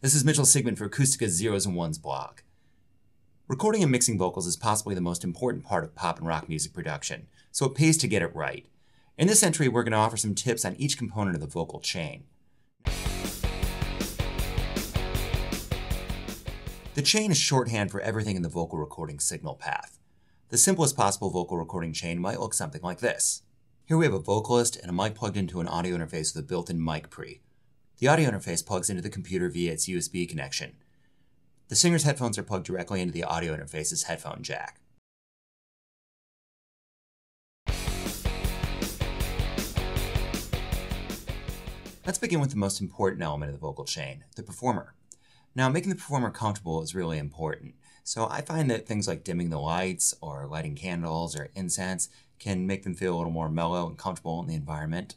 This is Mitchell Sigman for Acoustica's Zeros and Ones blog. Recording and mixing vocals is possibly the most important part of pop and rock music production, so it pays to get it right. In this entry, we're going to offer some tips on each component of the vocal chain. The chain is shorthand for everything in the vocal recording signal path. The simplest possible vocal recording chain might look something like this. Here we have a vocalist and a mic plugged into an audio interface with a built-in mic pre. The audio interface plugs into the computer via its USB connection. The singer's headphones are plugged directly into the audio interface's headphone jack. Let's begin with the most important element of the vocal chain, the performer. Now, making the performer comfortable is really important. So I find that things like dimming the lights or lighting candles or incense can make them feel a little more mellow and comfortable in the environment.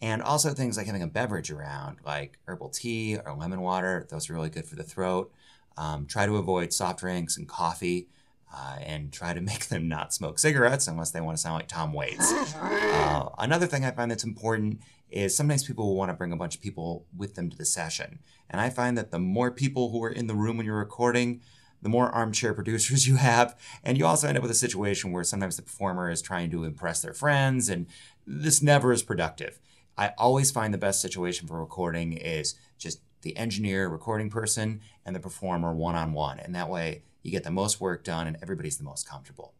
And also things like having a beverage around, like herbal tea or lemon water. Those are really good for the throat. Um, try to avoid soft drinks and coffee. Uh, and try to make them not smoke cigarettes unless they want to sound like Tom Waits. Uh, another thing I find that's important is sometimes people will want to bring a bunch of people with them to the session. And I find that the more people who are in the room when you're recording, the more armchair producers you have. And you also end up with a situation where sometimes the performer is trying to impress their friends, and this never is productive. I always find the best situation for recording is just the engineer, recording person, and the performer one on one. And that way you get the most work done and everybody's the most comfortable.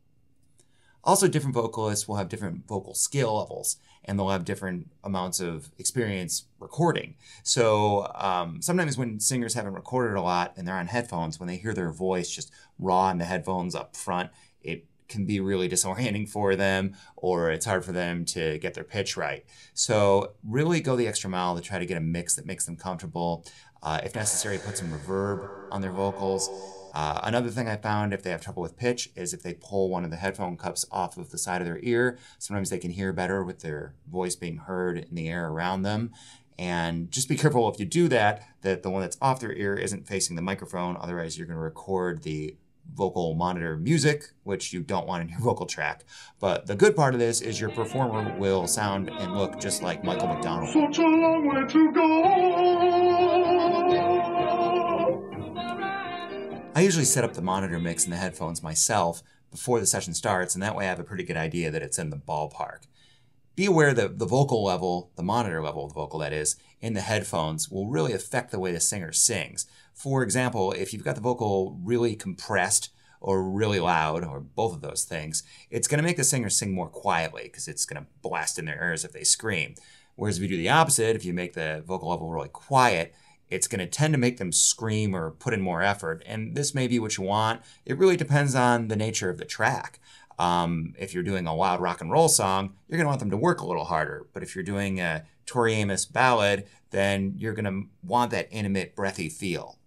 Also, different vocalists will have different vocal skill levels and they'll have different amounts of experience recording. So um, sometimes when singers haven't recorded a lot and they're on headphones, when they hear their voice just raw in the headphones up front, can be really disorienting for them or it's hard for them to get their pitch right. So really go the extra mile to try to get a mix that makes them comfortable. Uh, if necessary, put some reverb on their vocals. Uh, another thing I found if they have trouble with pitch is if they pull one of the headphone cups off of the side of their ear, sometimes they can hear better with their voice being heard in the air around them. And just be careful if you do that, that the one that's off their ear isn't facing the microphone. Otherwise, you're going to record the vocal monitor music, which you don't want in your vocal track. But the good part of this is your performer will sound and look just like Michael McDonald. Such a long way to go. I usually set up the monitor mix in the headphones myself before the session starts, and that way I have a pretty good idea that it's in the ballpark. Be aware that the vocal level, the monitor level of the vocal that is, in the headphones will really affect the way the singer sings. For example, if you've got the vocal really compressed or really loud, or both of those things, it's going to make the singer sing more quietly because it's going to blast in their ears if they scream. Whereas if you do the opposite, if you make the vocal level really quiet, it's going to tend to make them scream or put in more effort. And this may be what you want. It really depends on the nature of the track. Um, if you're doing a wild rock and roll song, you're going to want them to work a little harder. But if you're doing a Tori Amos ballad, then you're going to want that intimate, breathy feel.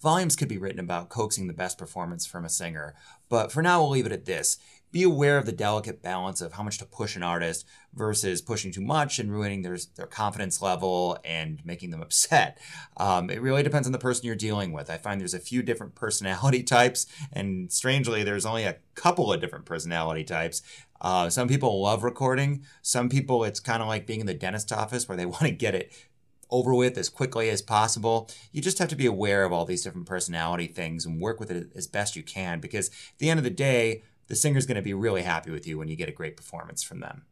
Volumes could be written about coaxing the best performance from a singer, but for now we'll leave it at this. Be aware of the delicate balance of how much to push an artist versus pushing too much and ruining their, their confidence level and making them upset. Um, it really depends on the person you're dealing with. I find there's a few different personality types, and strangely, there's only a couple of different personality types. Uh, some people love recording. Some people, it's kind of like being in the dentist office where they want to get it over with as quickly as possible. You just have to be aware of all these different personality things and work with it as best you can because at the end of the day, the singer's going to be really happy with you when you get a great performance from them.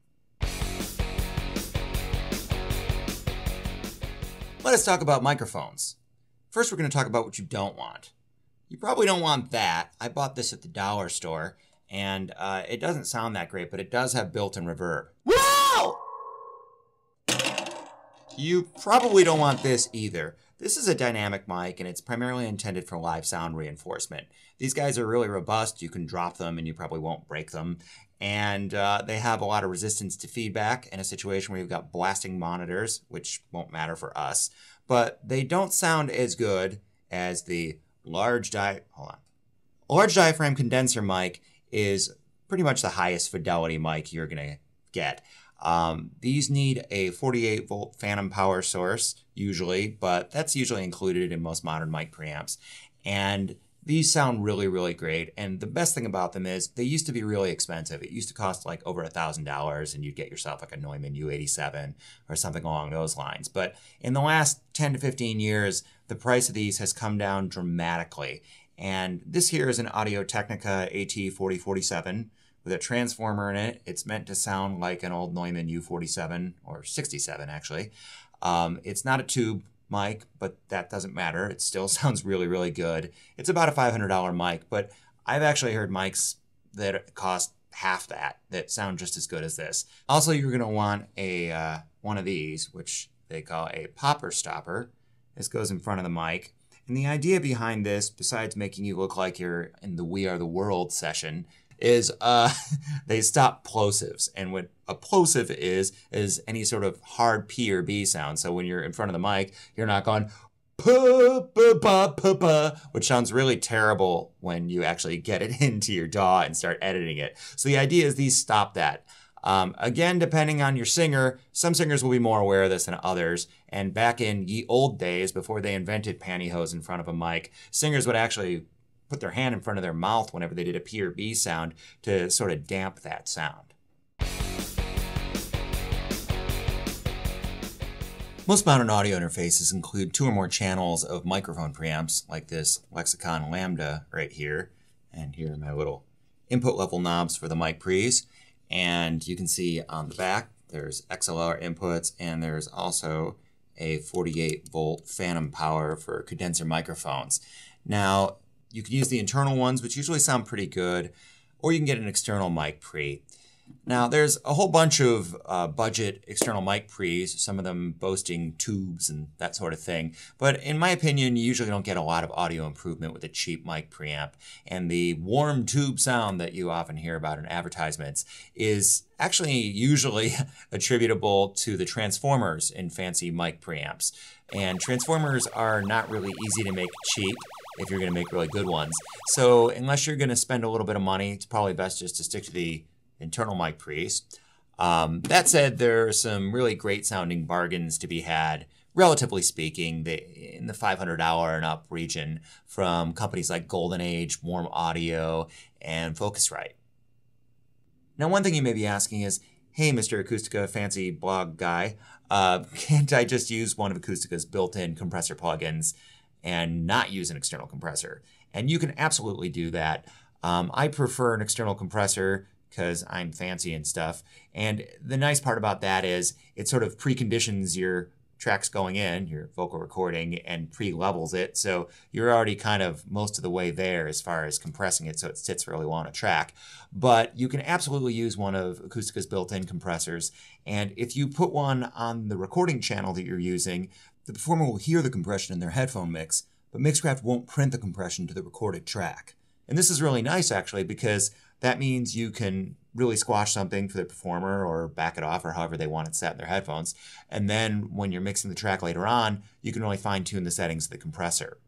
Let us talk about microphones. First, we're going to talk about what you don't want. You probably don't want that. I bought this at the dollar store, and uh, it doesn't sound that great, but it does have built-in reverb. Whoa! You probably don't want this either. This is a dynamic mic and it's primarily intended for live sound reinforcement. These guys are really robust. You can drop them and you probably won't break them. And uh, they have a lot of resistance to feedback in a situation where you've got blasting monitors, which won't matter for us. But they don't sound as good as the large di hold on. Large diaphragm condenser mic is pretty much the highest fidelity mic you're gonna get. Um, these need a 48 volt phantom power source usually, but that's usually included in most modern mic preamps. And These sound really, really great. And the best thing about them is they used to be really expensive. It used to cost like over a $1,000 and you'd get yourself like a Neumann U87 or something along those lines. But in the last 10 to 15 years, the price of these has come down dramatically. And this here is an Audio Technica AT4047 with a transformer in it. It's meant to sound like an old Neumann U47 or 67 actually. Um, it's not a tube mic, but that doesn't matter. It still sounds really, really good. It's about a $500 mic, but I've actually heard mics that cost half that that sound just as good as this. Also, you're going to want a uh, one of these, which they call a popper stopper. This goes in front of the mic. And the idea behind this, besides making you look like you're in the We Are the World session, is uh, they stop plosives. And what a plosive is, is any sort of hard P or B sound. So when you're in front of the mic, you're not going, which sounds really terrible when you actually get it into your DAW and start editing it. So the idea is these stop that. Um, again, depending on your singer, some singers will be more aware of this than others. And back in ye old days, before they invented pantyhose in front of a mic, singers would actually put their hand in front of their mouth whenever they did a P or B sound to sort of damp that sound. Most modern audio interfaces include two or more channels of microphone preamps, like this Lexicon Lambda right here. And here are my little input level knobs for the mic pre's. And you can see on the back, there's XLR inputs, and there's also a 48 volt phantom power for condenser microphones. Now, you can use the internal ones, which usually sound pretty good, or you can get an external mic pre. Now, there's a whole bunch of uh, budget external mic pre's, some of them boasting tubes and that sort of thing. But in my opinion, you usually don't get a lot of audio improvement with a cheap mic preamp. And the warm tube sound that you often hear about in advertisements is actually usually attributable to the transformers in fancy mic preamps. And transformers are not really easy to make cheap if you're going to make really good ones. So unless you're going to spend a little bit of money, it's probably best just to stick to the internal mic pre's. Um, that said, there are some really great sounding bargains to be had, relatively speaking, the, in the $500 and up region from companies like Golden Age, Warm Audio, and Focusrite. Now, one thing you may be asking is, hey, Mr. Acoustica fancy blog guy, uh, can't I just use one of Acoustica's built-in compressor plugins and not use an external compressor? And you can absolutely do that. Um, I prefer an external compressor because I'm fancy and stuff. And the nice part about that is it sort of preconditions your tracks going in, your vocal recording, and pre levels it. So you're already kind of most of the way there as far as compressing it so it sits really well on a track. But you can absolutely use one of Acoustica's built in compressors. And if you put one on the recording channel that you're using, the performer will hear the compression in their headphone mix, but Mixcraft won't print the compression to the recorded track. And this is really nice actually because that means you can really squash something for the performer or back it off or however they want it set in their headphones. And then when you're mixing the track later on, you can really fine tune the settings of the compressor.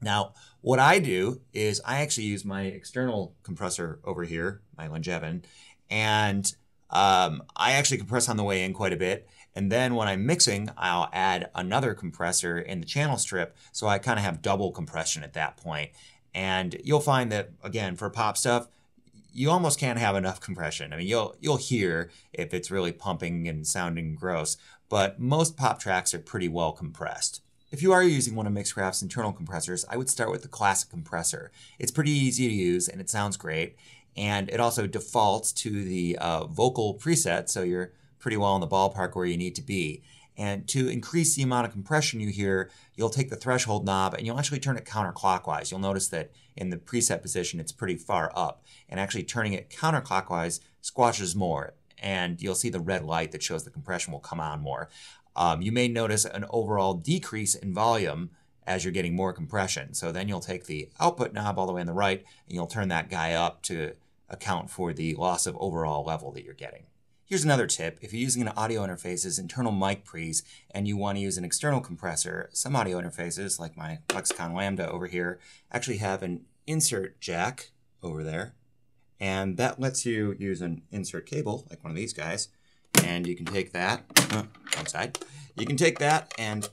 Now, what I do is I actually use my external compressor over here, my Langevin, and um, I actually compress on the way in quite a bit. And then when I'm mixing, I'll add another compressor in the channel strip. So I kind of have double compression at that point. And you'll find that, again, for pop stuff, you almost can't have enough compression. I mean, you'll you'll hear if it's really pumping and sounding gross, but most pop tracks are pretty well compressed. If you are using one of Mixcraft's internal compressors, I would start with the classic compressor. It's pretty easy to use and it sounds great, and it also defaults to the uh, vocal preset, so you're pretty well in the ballpark where you need to be. And to increase the amount of compression you hear, you'll take the threshold knob and you'll actually turn it counterclockwise. You'll notice that in the preset position, it's pretty far up. And actually turning it counterclockwise squashes more. And you'll see the red light that shows the compression will come on more. Um, you may notice an overall decrease in volume as you're getting more compression. So then you'll take the output knob all the way on the right and you'll turn that guy up to account for the loss of overall level that you're getting. Here's another tip. If you're using an audio interface's internal mic pre's and you want to use an external compressor, some audio interfaces, like my Lexicon Lambda over here, actually have an insert jack over there. And that lets you use an insert cable, like one of these guys. And you can take that, uh, you can take that and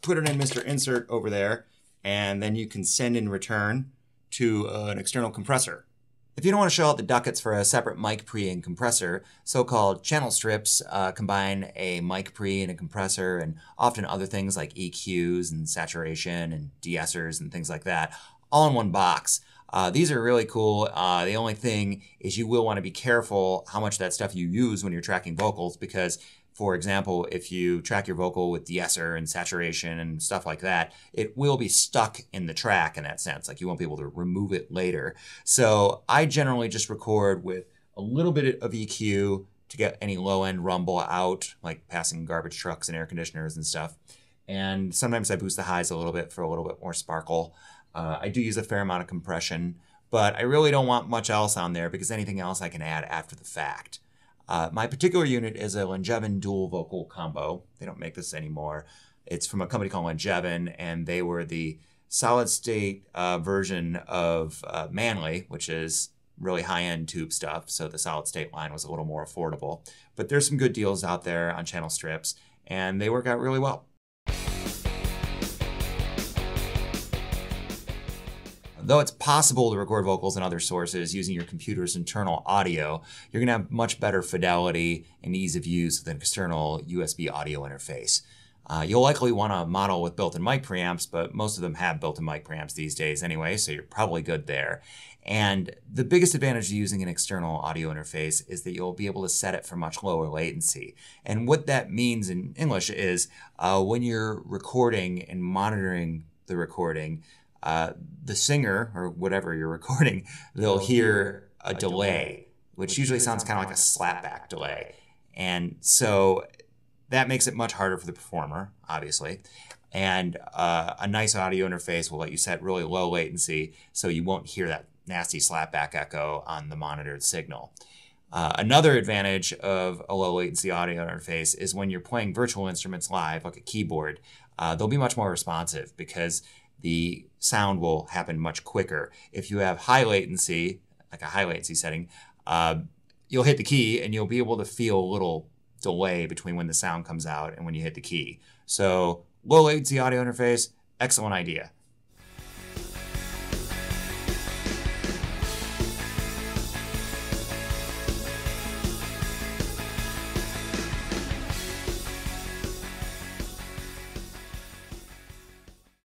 put it in Mr. Insert over there. And then you can send in return to uh, an external compressor. If you don't want to show out the ducats for a separate mic pre and compressor, so-called channel strips uh, combine a mic pre and a compressor and often other things like EQs and saturation and de-essers and things like that, all in one box. Uh, these are really cool. Uh, the only thing is you will want to be careful how much that stuff you use when you're tracking vocals because for example, if you track your vocal with de-esser and saturation and stuff like that, it will be stuck in the track in that sense. Like you won't be able to remove it later. So I generally just record with a little bit of EQ to get any low end rumble out, like passing garbage trucks and air conditioners and stuff. And sometimes I boost the highs a little bit for a little bit more sparkle. Uh, I do use a fair amount of compression, but I really don't want much else on there because anything else I can add after the fact. Uh, my particular unit is a Langevin dual vocal combo. They don't make this anymore. It's from a company called Langevin, and they were the solid state uh, version of uh, Manley, which is really high end tube stuff. So the solid state line was a little more affordable. But there's some good deals out there on channel strips, and they work out really well. Though it's possible to record vocals in other sources using your computer's internal audio, you're going to have much better fidelity and ease of use with an external USB audio interface. Uh, you'll likely want a model with built-in mic preamps, but most of them have built-in mic preamps these days anyway, so you're probably good there. And the biggest advantage of using an external audio interface is that you'll be able to set it for much lower latency. And what that means in English is uh, when you're recording and monitoring the recording, uh, the singer or whatever you're recording, they'll hear a delay, which usually sounds kind of like a slapback delay. And so that makes it much harder for the performer, obviously. And uh, a nice audio interface will let you set really low latency so you won't hear that nasty slapback echo on the monitored signal. Uh, another advantage of a low latency audio interface is when you're playing virtual instruments live, like a keyboard, uh, they'll be much more responsive because the sound will happen much quicker. If you have high latency, like a high latency setting, uh, you'll hit the key and you'll be able to feel a little delay between when the sound comes out and when you hit the key. So low latency audio interface, excellent idea.